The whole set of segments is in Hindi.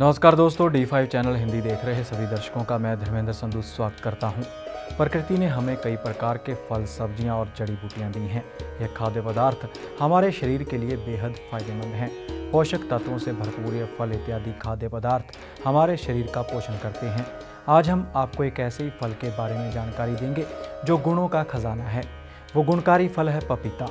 नमस्कार दोस्तों डी फाइव चैनल हिंदी देख रहे सभी दर्शकों का मैं धर्मेंद्र संधु स्वागत करता हूँ। प्रकृति ने हमें कई प्रकार के फल, सब्ज़ियाँ और जड़ी बूटियाँ दी हैं। यह खाद्य पदार्थ हमारे शरीर के लिए बेहद फ़ायदेमंद हैं। पोषक तत्वों से भरपूर ये फल इत्यादि खाद्य पदार्थ हमारे शरीर का पोषण करते हैं। आज हम आपको एक ऐसे ही फल के बारे में जानकारी देंगे, जो गुणों का खजाना है। वो गुणकारी फल है पपीता।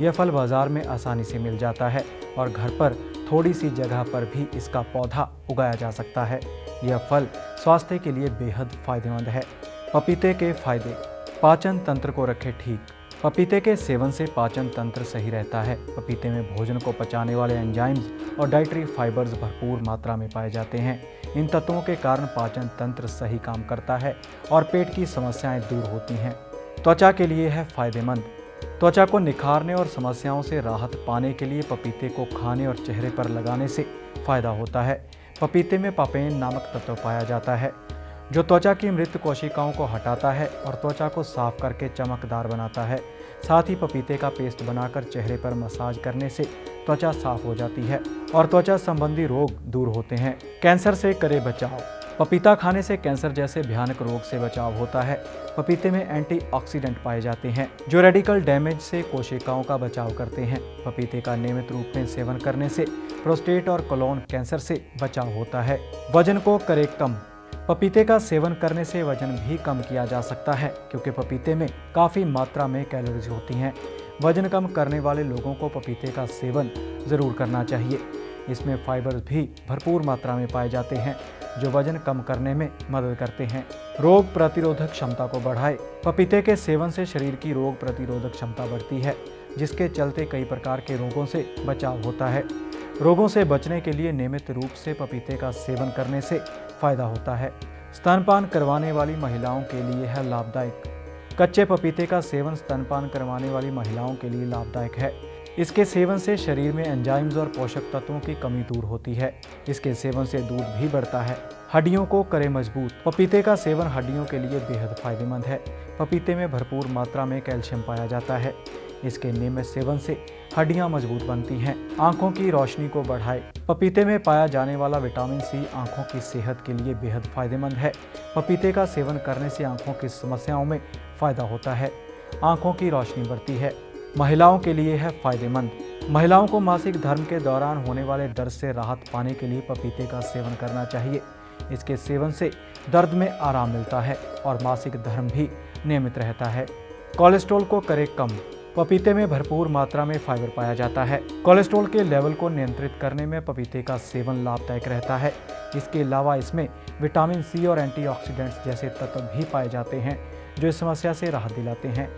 यह फल बाज़ार में आसानी से मिल जाता है और घर पर थोड़ी सी जगह पर भी इसका पौधा उगाया जा सकता है। यह फल स्वास्थ्य के लिए बेहद फ़ायदेमंद है। पपीते के फ़ायदे। पाचन तंत्र को रखे ठीक। पपीते के सेवन से पाचन तंत्र सही रहता है। पपीते में भोजन को पचाने वाले एंजाइम्स और डाइटरी फाइबर्स भरपूर मात्रा में पाए जाते हैं। इन तत्वों के कारण पाचन तंत्र सही काम करता है और पेट की समस्याएँ दूर होती हैं। त्वचा के लिए है फ़ायदेमंद। त्वचा को निखारने और समस्याओं से राहत पाने के लिए पपीते को खाने और चेहरे पर लगाने से फ़ायदा होता है। पपीते में पापेन नामक तत्व पाया जाता है, जो त्वचा की मृत कोशिकाओं को हटाता है और त्वचा को साफ़ करके चमकदार बनाता है। साथ ही पपीते का पेस्ट बनाकर चेहरे पर मसाज करने से त्वचा साफ़ हो जाती है और त्वचा संबंधी रोग दूर होते हैं। कैंसर से करे बचाव। पपीता खाने से कैंसर जैसे भयानक रोग से बचाव होता है। पपीते में एंटीऑक्सीडेंट पाए जाते हैं, जो रेडिकल डैमेज से कोशिकाओं का बचाव करते हैं। पपीते का नियमित रूप में सेवन करने से प्रोस्टेट और कोलोन कैंसर से बचाव होता है। वज़न को करे कम। पपीते का सेवन करने से वज़न भी कम किया जा सकता है, क्योंकि पपीते में काफ़ी मात्रा में कैलोरीज होती हैं। वज़न कम करने वाले लोगों को पपीते का सेवन ज़रूर करना चाहिए। इसमें फाइबर भी भरपूर मात्रा में पाए जाते हैं, जो वज़न कम करने में मदद करते हैं। रोग प्रतिरोधक क्षमता को बढ़ाए। पपीते के सेवन से शरीर की रोग प्रतिरोधक क्षमता बढ़ती है, जिसके चलते कई प्रकार के रोगों से बचाव होता है। रोगों से बचने के लिए नियमित रूप से पपीते का सेवन करने से फ़ायदा होता है। स्तनपान करवाने वाली महिलाओं के लिए है लाभदायक। कच्चे पपीते का सेवन स्तनपान करवाने वाली महिलाओं के लिए लाभदायक है। इसके सेवन से शरीर में एंजाइम्स और पोषक तत्वों की कमी दूर होती है। इसके सेवन से दूध भी बढ़ता है। हड्डियों को करे मज़बूत। पपीते का सेवन हड्डियों के लिए बेहद फ़ायदेमंद है। पपीते में भरपूर मात्रा में कैल्शियम पाया जाता है। इसके नियमित सेवन से हड्डियाँ मज़बूत बनती हैं। आँखों की रोशनी को बढ़ाए। पपीते में पाया जाने वाला विटामिन सी आँखों की सेहत के लिए बेहद फ़ायदेमंद है। पपीते का सेवन करने से आँखों की समस्याओं में फ़ायदा होता है। आँखों की रोशनी बढ़ती है। महिलाओं के लिए है फ़ायदेमंद। महिलाओं को मासिक धर्म के दौरान होने वाले दर्द से राहत पाने के लिए पपीते का सेवन करना चाहिए। इसके सेवन से दर्द में आराम मिलता है और मासिक धर्म भी नियमित रहता है। कोलेस्ट्रॉल को करे कम। पपीते में भरपूर मात्रा में फाइबर पाया जाता है। कोलेस्ट्रॉल के लेवल को नियंत्रित करने में पपीते का सेवन लाभदायक रहता है। इसके अलावा इसमें विटामिन सी और एंटीऑक्सीडेंट्स जैसे तत्व भी पाए जाते हैं, जो इस समस्या से राहत दिलाते हैं।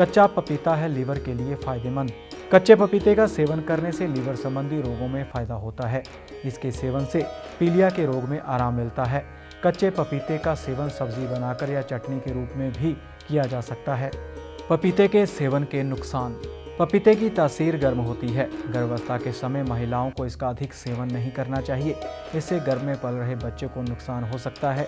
कच्चा पपीता है लीवर के लिए फ़ायदेमंद। कच्चे पपीते का सेवन करने से लीवर संबंधी रोगों में फ़ायदा होता है। इसके सेवन से पीलिया के रोग में आराम मिलता है। कच्चे पपीते का सेवन सब्ज़ी बनाकर या चटनी के रूप में भी किया जा सकता है। पपीते के सेवन के नुकसान पपीते की तासीर गर्म होती है। गर्भावस्था के समय महिलाओं को इसका अधिक सेवन नहीं करना चाहिए। इससे गर्भ में पल रहे बच्चे को नुकसान हो सकता है।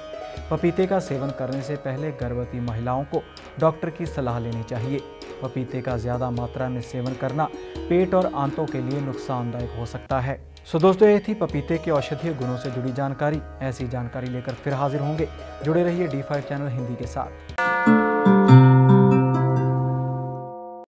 पपीते का सेवन करने से पहले गर्भवती महिलाओं को डॉक्टर की सलाह लेनी चाहिए। पपीते का ज़्यादा मात्रा में सेवन करना पेट और आंतों के लिए नुकसानदायक हो सकता है। सो दोस्तों, ये थी पपीते के औषधीय गुणों से जुड़ी जानकारी। ऐसी जानकारी लेकर फिर हाजिर होंगे। जुड़े रहिए डी फाइव चैनल हिंदी के साथ।